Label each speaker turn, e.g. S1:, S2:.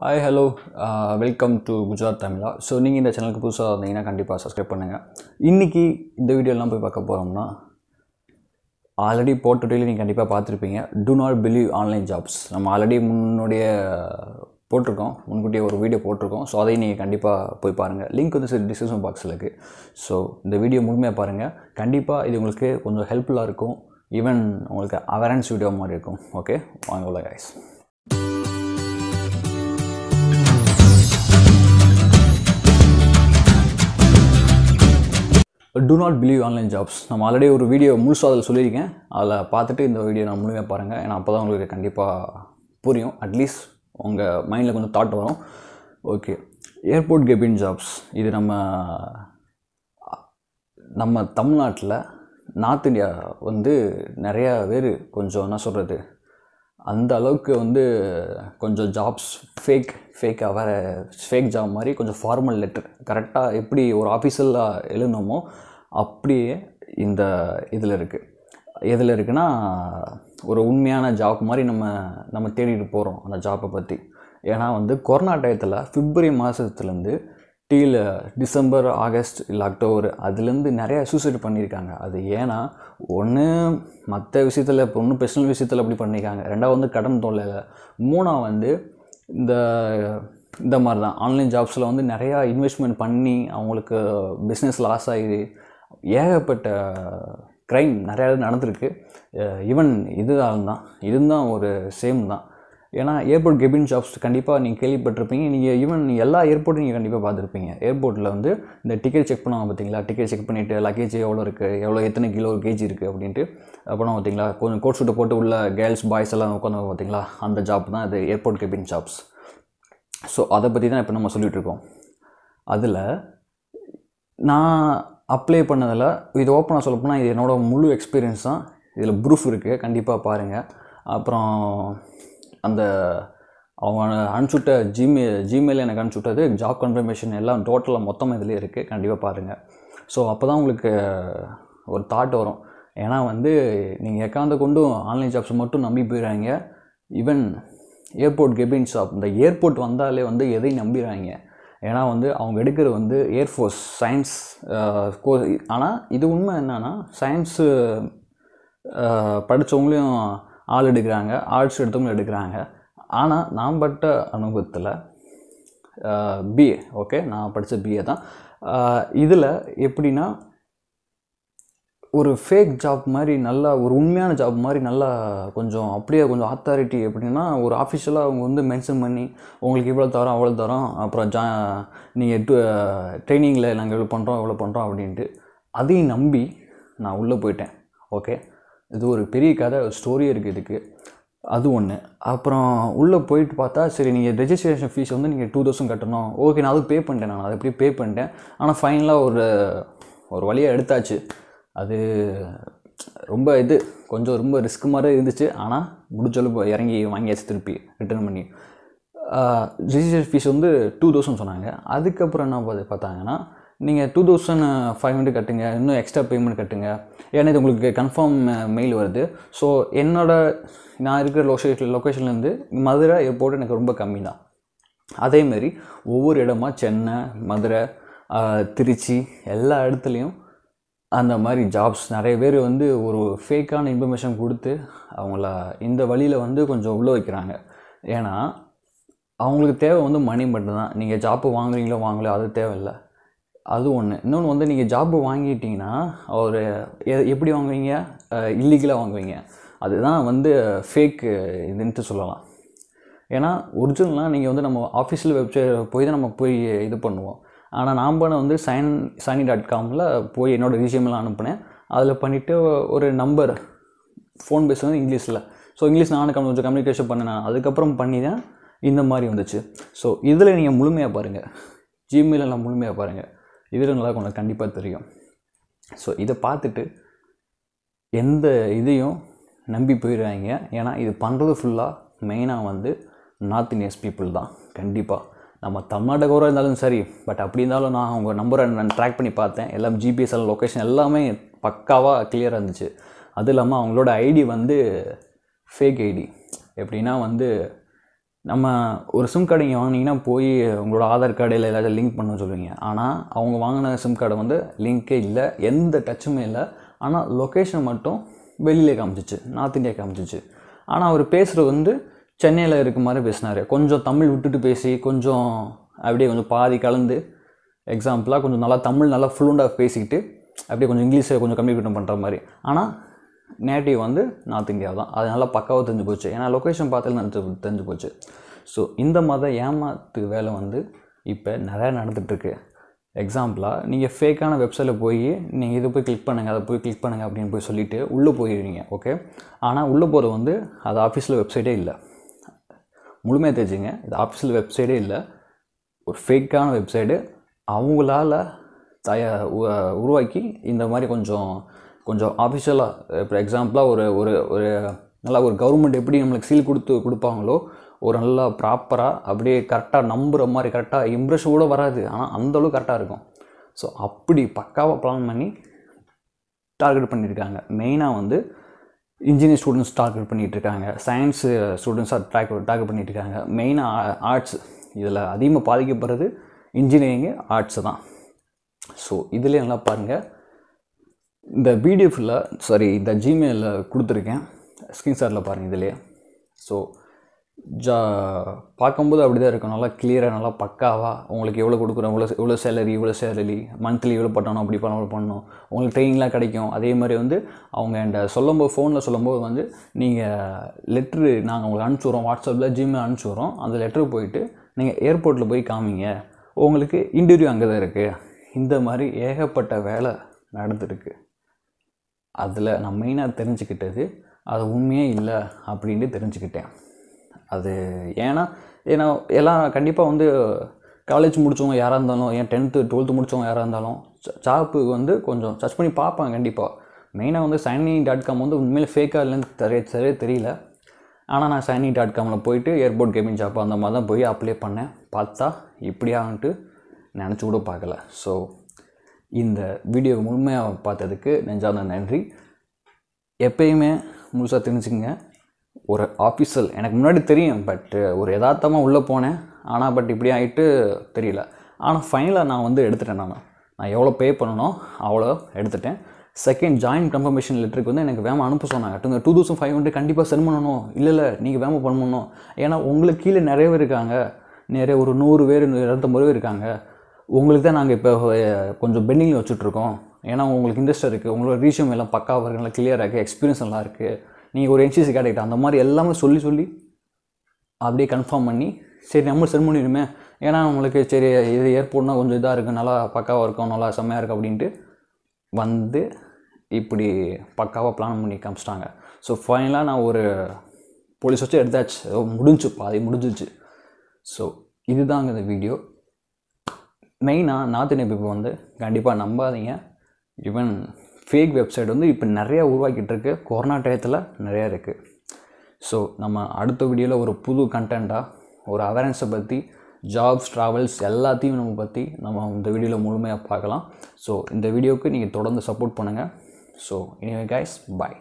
S1: Hi hello welcome to Gujarat Tamizha so நீங்கள் இந்த சேனலுக்கு புதுசாக வந்தீங்கன்னா கண்டிப்பாக சப்ஸ்கிரைப் பண்ணுங்கள் இன்றைக்கி இந்த வீடியோலாம் போய் பார்க்க போகிறோம்னா ஆல்ரெடி போட்ட டெய்லி நீங்கள் கண்டிப்பாக பார்த்துருப்பீங்க. Do not believe online jobs நம்ம ஆல்ரெடி முன்னுடைய போட்டிருக்கோம். முன்கூட்டியே ஒரு வீடியோ போட்டிருக்கோம். ஸோ அதையும் நீங்கள் கண்டிப்பாக போய் பாருங்கள் லிங்க் வந்து சரி டிஸ்கிரிப்ஷன் பாக்ஸில் இருக்குது ஸோ இந்த வீடியோ முழுமையாக பாருங்கள் கண்டிப்பாக இது உங்களுக்கு கொஞ்சம் ஹெல்ப்ஃபுல்லாக இருக்கும். ஈவன் உங்களுக்கு அவேர்னஸ் வீடியோ மாதிரி இருக்கும். ஓகே வாங்க உள்ள guys do not believe online jobs நம்ம ஆல்ரெடி ஒரு வீடியோ முழுசாக அதில் சொல்லியிருக்கேன். அதில் பார்த்துட்டு இந்த வீடியோ நான் முழுமையாக பாருங்கள் ஏன்னா அப்போ தான் உங்களுக்கு கண்டிப்பாக புரியும். அட்லீஸ்ட் உங்கள் மைண்டில் கொஞ்சம் தாட் வரும். ஓகே ஏர்போர்ட் கெபின் ஜாப்ஸ் இது நம்ம நம்ம தமிழ்நாட்டில் நார்த் இந்தியா வந்து நிறையா பேர் கொஞ்சம் என்ன சொல்கிறது அந்த அளவுக்கு வந்து கொஞ்சம் ஜாப்ஸ் ஃபேக் ஃபேக்காக வேறு ஃபேக் ஜாப் மாதிரி கொஞ்சம் ஃபார்மல் லெட்டர் கரெக்டாக எப்படி ஒரு ஆஃபீஸில் எழுதணுமோ அப்படியே இந்த இதில் இருக்குது எதில் இருக்குன்னா ஒரு உண்மையான ஜாப் மாதிரி நம்ம நம்ம தேடிட்டு போகிறோம் அந்த ஜாப்பை பற்றி ஏன்னா வந்து கொரோனா டயத்தில் பிப்ரவரி மாதத்துலேருந்து டீல டிசம்பர் ஆகஸ்ட் இல்லை அக்டோபர் அதுலேருந்து நிறையா சூசைட் பண்ணியிருக்காங்க. அது ஏன்னா ஒன்று மற்ற விஷயத்தில் இப்போ ஒன்று பர்சனல் விஷயத்தில் அப்படி பண்ணியிருக்காங்க. ரெண்டாவது வந்து கடன் தொல்லையில். மூணாவது வந்து இந்த இந்த மாதிரி தான் ஆன்லைன் ஜாப்ஸில் வந்து நிறையா இன்வெஸ்ட்மெண்ட் பண்ணி அவங்களுக்கு பிஸ்னஸ் லாஸ் ஆகி ஏகப்பட்ட க்ரைம் நிறையா நடந்திருக்கு. ஈவன் இதுதான் தான் இதுதான் ஒரு சேம் தான். ஏன்னா ஏர்போர்ட் கெபின் ஷாப்ஸ் கண்டிப்பாக நீங்கள் கேள்விப்பட்டிருப்பீங்க. நீங்கள் ஈவன் எல்லா ஏர்போர்ட்டும் நீங்கள் கண்டிப்பாக பார்த்துருப்பீங்க. ஏர்போர்ட்டில் வந்து இந்த டிக்கெட் செக் பண்ணுவாங்க பார்த்தீங்களா? டிக்கெட் செக் பண்ணிவிட்டு லக்கேஜ் எவ்வளோ இருக்குது எவ்வளோ எத்தனை கிலோ கேஜி இருக்குது அப்படின்ட்டு அப்புறம் பார்த்தீங்களா? கொஞ்சம் கோட் ஷூட்டை போட்டு உள்ள கேர்ள்ஸ் பாய்ஸ் எல்லாம் உட்காந்து பார்த்தீங்களா? அந்த ஜாப் தான் அது ஏர்போர்ட் கெபின் ஜாப்ஸ் ஸோ அதை பற்றி தான் இப்போ நம்ம சொல்லிகிட்டு இருக்கோம். அதில் நான் அப்ளை பண்ணதில் இது ஓப்பனாக சொல்ல போனால் இது என்னோடய முழு எக்ஸ்பீரியன்ஸ் தான். இதில் ப்ரூஃப் இருக்குது கண்டிப்பாக பாருங்கள் அப்புறம் அந்த அவங்க அனுப்பிச்சுட்ட ஜிமெயில் ஜிமெயில் எனக்கு அனுப்பிச்சுட்டது ஜாப் கன்ஃபர்மேஷன் எல்லாம் டோட்டலாக மொத்தமாக இதிலே இருக்குது கண்டிப்பாக பாருங்கள் ஸோ அப்போ தான் உங்களுக்கு ஒரு தாட் வரும். ஏன்னா வந்து நீங்கள் எக்காந்த கொண்டும் ஆன்லைன் ஜாப்ஸ் மட்டும் நம்பி போயிடுறாங்க ஈவன் ஏர்போர்ட் கெபின் ஷாப் இந்த ஏர்போர்ட் வந்தாலே வந்து எதையும் நம்பிடுறாங்க ஏன்னா வந்து அவங்க எடுக்கிறது வந்து ஏர்ஃபோர்ஸ் சயின்ஸ் கோர்ஸ் ஆனால் இது உண்மை என்னென்னா சயின்ஸு படித்தவங்களையும் ஆள் எடுக்கிறாங்க ஆர்ட்ஸ் எடுத்தவங்களும் எடுக்கிறாங்க. ஆனால் நான் பட்ட அனுபவத்தில் பிஏ ஓகே நான் படித்த பிஏ தான். இதில் எப்படின்னா ஒரு ஃபேக் ஜாப் மாதிரி நல்லா ஒரு உண்மையான ஜாப் மாதிரி நல்லா கொஞ்சம் அப்படியே கொஞ்சம் அத்தாரிட்டி எப்படின்னா ஒரு ஆஃபீஷியலாக அவங்க வந்து மென்ஷன் பண்ணி உங்களுக்கு இவ்வளோ தரோம் அவ்வளோ தரோம் அப்புறம் ஜா நீங்கள் டூ ட்ரைனிங்கில் நாங்கள் இவ்வளோ பண்ணுறோம் இவ்வளோ பண்ணுறோம் அப்படின்ட்டு அதையும் நம்பி நான் உள்ளே போயிட்டேன். ஓகே இது ஒரு பெரிய கதை ஸ்டோரி இருக்குது இதுக்கு. அது ஒன்று அப்புறம் உள்ளே போயிட்டு பார்த்தா சரி நீங்கள் ரெஜிஸ்ட்ரேஷன் ஃபீஸ் வந்து நீங்கள் டூ தௌசண்ட் கட்டணும். ஓகே நான் அது பே பண்ணிட்டேன் நான். அதை எப்படி பே பண்ணிட்டேன். ஆனால் ஃபைனலாக ஒரு ஒரு வழியாக எடுத்தாச்சு. அது ரொம்ப இது கொஞ்சம் ரொம்ப ரிஸ்க் மாதிரி இருந்துச்சு. ஆனால் முடிச்சாலும் இறங்கி வாங்கியாச்சு திருப்பி ரிட்டர்ன் பண்ணி. ரிஜிஸ்ட்ரேஷன் ஃபீஸ் வந்து டூ தௌசண்ட் சொன்னாங்க. அதுக்கப்புறம் என்ன பார்த்து பார்த்தாங்கன்னா நீங்கள் டூ தௌசண்ட் ஃபைவ் ஹண்ட்ரட் கட்டுங்க இன்னும் எக்ஸ்ட்ரா பேமெண்ட் கட்டுங்க. ஏன்னா இது உங்களுக்கு கன்ஃபார்ம் மெயில் வருது. ஸோ என்னோடய நான் இருக்கிற லொக்கேஷன் லொக்கேஷன்லேருந்து மதுரை ஏர்போர்ட் எனக்கு ரொம்ப கம்மி தான். அதேமாரி ஒவ்வொரு இடமா சென்னை மதுரை திருச்சி எல்லா இடத்துலையும் அந்த மாதிரி ஜாப்ஸ் நிறைய பேர் வந்து ஒரு ஃபேக்கான இன்ஃபர்மேஷன் கொடுத்து அவங்கள இந்த வழியில் வந்து கொஞ்சம் உள்ளே வைக்கிறாங்க. ஏன்னா அவங்களுக்கு தேவை வந்து மணி மட்டும்தான். நீங்கள் ஜாப்பு வாங்குறீங்களோ வாங்கலையோ அது தேவையில்லை. அது ஒன்று இன்னொன்று வந்து நீங்கள் ஜாப்பு வாங்கிட்டீங்கன்னா ஒரு எப்படி வாங்குவீங்க? இல்லீகலாக வாங்குவீங்க. அதுதான் வந்து ஃபேக் இதுன்ட்டு சொல்லலாம். ஏன்னா ஒரிஜினலாக நீங்கள் வந்து நம்ம ஆஃபீஸில் வெப்சைட் போய் தான் நம்ம போய் இது பண்ணுவோம். ஆனால் நான் பண்ண வந்து சைன் சைனி டாட் காமில் போய் என்னோடய ரிசியூமெல்லாம் அனுப்புனேன். அதில் பண்ணிவிட்டு ஒரு நம்பர் ஃபோன் பேசுவது இங்கிலீஷில். ஸோ இங்கிலீஷ் நானும் கொஞ்சம் கம்யூனிகேஷன் பண்ணேன் அதுக்கப்புறம் பண்ணி தான் இந்த மாதிரி வந்துச்சு. ஸோ இதில் நீங்கள் முழுமையாக பாருங்கள் ஜிமெயிலெல்லாம் முழுமையாக பாருங்கள் இதில் நல்லா உங்களுக்கு கண்டிப்பாக தெரியும். ஸோ இதை பார்த்துட்டு எந்த இதையும் நம்பி போயிடுறாங்க ஏன்னா இது பண்ணுறது ஃபுல்லாக மெயினாக வந்து நார்த் இந்தியன்ஸ் பீப்புள் தான். கண்டிப்பாக நம்ம தமிழ்நாட்டுக்கு இருந்தாலும் சரி பட் அப்படி இருந்தாலும் நான் அவங்க நம்பரை நான் ட்ராக் பண்ணி பார்த்தேன். எல்லாம் ஜிபிஎஸ் எல்லாம் லொக்கேஷன் எல்லாமே பக்காவாக கிளியராக இருந்துச்சு. அதுவும் இல்லாமல் அவங்களோட ஐடி வந்து ஃபேக் ஐடி எப்படின்னா வந்து நம்ம ஒரு சிம் கார்டு இங்கே வாங்கினீங்கன்னா போய் உங்களோட ஆதார் கார்டு இல்லை ஏதாச்சும் லிங்க் பண்ண சொல்லுவீங்க. ஆனால் அவங்க வாங்கின சிம் கார்டு வந்து லிங்க்கே இல்லை எந்த டச்சுமே இல்லை. ஆனால் லொக்கேஷன் மட்டும் வெளியிலே காமிச்சிச்சு நார்த் இந்தியா காமிச்சிச்சு. ஆனால் அவர் பேசுகிறது வந்து சென்னையில் இருக்க மாதிரி பேசினார். கொஞ்சம் தமிழ் விட்டுட்டு பேசி கொஞ்சம் அப்படியே கொஞ்சம் பாதி கலந்து எக்ஸாம்பிளாக கொஞ்சம் நல்லா தமிழ் நல்லா ஃப்ளூண்டாக பேசிக்கிட்டு அப்படியே கொஞ்சம் இங்கிலீஷை கொஞ்சம் கம்யூனிகேட் பண்ணுற மாதிரி. ஆனால் நேட்டிவ் வந்து நார்த் இந்தியா தான். அது நல்லா பக்காவாக தெரிஞ்சு போச்சு. ஏன்னா லொக்கேஷன் பார்த்தாலும் தெரிஞ்சு தெரிஞ்சு போச்சு. ஸோ இந்த மாதிரி ஏமாத்து வேலை வந்து இப்போ நிறையா நடந்துகிட்ருக்கு எக்ஸாம்பிளாக நீங்கள் ஃபேக்கான வெப்சைட்டில் போய் நீங்கள் இதை போய் கிளிக் பண்ணுங்கள் அதை போய் கிளிக் பண்ணுங்கள் அப்படின்னு போய் சொல்லிவிட்டு உள்ளே போயிடுவீங்க ஓகே ஆனால் உள்ளே போகிறது வந்து அது ஆஃபீஸில் வெப்சைட்டே இல்லை. முழுமையாக தெரிஞ்சுங்க. இது ஆஃபிஷியல் வெப்சைட்டே இல்லை. ஒரு ஃபேக்கான வெப்சைட்டு அவங்களால தய உ- உருவாக்கி இந்த மாதிரி கொஞ்சம் கொஞ்சம் ஆஃபிஷியலாக இப்போ எக்ஸாம்பிளாக ஒரு ஒரு ஒரு நல்லா ஒரு கவர்மெண்ட் எப்படி நம்மளுக்கு சீல் கொடுத்து கொடுப்பாங்களோ ஒரு நல்லா ப்ராப்பராக அப்படியே கரெக்டாக நம்புகிற மாதிரி கரெக்டாக இம்ப்ரெஷன் கூட வராது. ஆனால் அந்தளவு கரெக்டாக இருக்கும். ஸோ அப்படி பக்காவாக பிளான் பண்ணி டார்கெட் பண்ணியிருக்காங்க மெயினாக வந்து இன்ஜினியர் ஸ்டூடெண்ட்ஸ் டார்கெட் பண்ணிகிட்டு இருக்காங்க சயின்ஸ் ஸ்டூடெண்ட்ஸாக uh, டார்க் டார்கெட் பண்ணிகிட்டு இருக்காங்க மெயினாக ஆர்ட்ஸ் uh, இதில் அதிகமாக பாதிக்கப்படுறது இன்ஜினியரிங்கு ஆர்ட்ஸு தான். ஸோ இதிலே நல்லா பாருங்கள் இந்த பிடிஎஃபில் சாரி இந்த ஜிமெயிலில் கொடுத்துருக்கேன். ஸ்க்ரீன்ஷாட்டில் பாருங்கள் இதுலேயே. ஸோ ஜா பார்க்கும்போது அப்படி தான் இருக்கும். நல்லா கிளியராக நல்லா பக்காவாக உங்களுக்கு எவ்வளோ கொடுக்குறோம் இவ்வளோ இவ்வளோ சேலரி இவ்வளோ சேலரி மந்த்லி இவ்வளோ பண்ணணும் அப்படி பண்ணணும் பண்ணணும். உங்களுக்கு ட்ரைனிங்லாம் கிடைக்கும். அதே மாதிரி வந்து அவங்க என்கிட்ட சொல்லும்போது ஃபோனில் சொல்லும்போது வந்து நீங்கள் லெட்ரு நாங்கள் உங்களுக்கு அனுப்பிச்சி விட்றோம். வாட்ஸ்அப்பில் ஜிமெயில் அனுப்பிச்சி விட்றோம். அந்த லெட்ரு போயிட்டு நீங்கள் ஏர்போர்ட்டில் போய் காமிங்க. உங்களுக்கு இன்டர்வியூ அங்கே தான் இருக்குது இந்த மாதிரி ஏகப்பட்ட வேலை நடந்துருக்கு. அதில் நான் மெயினாக தெரிஞ்சுக்கிட்டது அது உண்மையே இல்லை அப்படின்ட்டு தெரிஞ்சுக்கிட்டேன். அது ஏன்னா ஏன்னா எல்லாம் கண்டிப்பாக வந்து காலேஜ் முடித்தவங்க யாராக இருந்தாலும் ஏன் டென்த்து டுவெல்த்து முடித்தவங்க யாராக இருந்தாலும் ஜாப்பு வந்து கொஞ்சம் சர்ச் பண்ணி பார்ப்பாங்க கண்டிப்பாக மெயினாக வந்து சைனி டாட் காம் வந்து உண்மையிலே ஃபேக்காக இல்லைன்னு தெரிய சரியே தெரியல. ஆனால் நான் சைனி டாட் காமில் போயிட்டு ஏர்போர்ட் கேமிங் ஜாப் அந்த மாதிரி தான் போய் அப்ளை பண்ணேன். பார்த்தா இப்படியான்ட்டு நினச்சி கூட பார்க்கல. ஸோ இந்த வீடியோ முழுமையாக பார்த்ததுக்கு நெஞ்சார்ந்த நன்றி. எப்பயுமே முழுசாக தெரிஞ்சுக்கங்க. ஒரு ஆஃபீஸில் எனக்கு முன்னாடி தெரியும் பட் ஒரு யதார்த்தமாக உள்ளே போனேன். ஆனால் பட் இப்படி ஆகிட்டு தெரியல. ஆனால் ஃபைனலாக நான் வந்து எடுத்துட்டேன் நான். நான் எவ்வளோ பே பண்ணணும் அவ்வளோ எடுத்துட்டேன். செகண்ட் ஜாயின் கன்ஃபர்மேஷன் லெட்டருக்கு வந்து எனக்கு வேமா அனுப்ப சொன்னாங்க. Two two thousand five hundred கண்டிப்பாக சென்ட் பண்ணணும் இல்லை இல்லை நீங்கள் வேமா பண்ணணும் ஏன்னா உங்களுக்கு கீழே நிறைய பேர் இருக்காங்க. நிறைய ஒரு நூறு பேர் இரநூத்தம்பது பேர் இருக்காங்க. உங்களுக்கு தான் நாங்கள் இப்போ கொஞ்சம் பெண்டிங்கில் வச்சுட்ருக்கோம் ஏன்னா உங்களுக்கு இன்ட்ரெஸ்ட் இருக்குது உங்களோட ரீஷம் எல்லாம் பக்காவாக இருக்குது நல்லா கிளியராக இருக்குது எக்ஸ்பீரியன்ஸ் நல்லா இருக்குது நீங்கள் ஒரு என்சிசி கேட்டுக்கிட்ட அந்த மாதிரி எல்லாமே சொல்லி சொல்லி அப்படியே கன்ஃபார்ம் பண்ணி சரி நம்ம சென்ட் பண்ணிடுமே. ஏன்னா நம்மளுக்கு சரி இது ஏர்போர்ட்னா கொஞ்சம் இதாக இருக்குது நல்லா பக்காவாக இருக்கும் நல்லா செம்மையாக இருக்குது அப்படின்ட்டு வந்து இப்படி பக்காவாக பிளான் பண்ணி காமிச்சிட்டாங்க. ஸோ ஃபைனலாக நான் ஒரு போலீஸ் வச்சு எடுத்தாச்சு. ஏதோ முடிஞ்சு பாதி முடிஞ்சிச்சு. ஸோ இதுதாங்க இந்த வீடியோ மெயினாக நார்த் இந்தியன் பீப்புள் வந்து கண்டிப்பாக நம்பாதீங்க. ஈவன் ஃபேக் வெப்சைட் வந்து இப்போ நிறையா உருவாக்கிட்டு இருக்கு கொரோனா டயத்தில் நிறையா இருக்குது ஸோ நம்ம அடுத்த வீடியோவில் ஒரு புது கண்டென்ட்டாக ஒரு அவேர்னஸை பற்றி ஜாப்ஸ் ட்ராவல்ஸ் எல்லாத்தையும் நம்ம பற்றி நம்ம இந்த வீடியோவில் முழுமையாக பார்க்கலாம். ஸோ இந்த வீடியோவுக்கு நீங்கள் தொடர்ந்து சப்போர்ட் பண்ணுங்கள் ஸோ இனிவே கைஸ் பாய்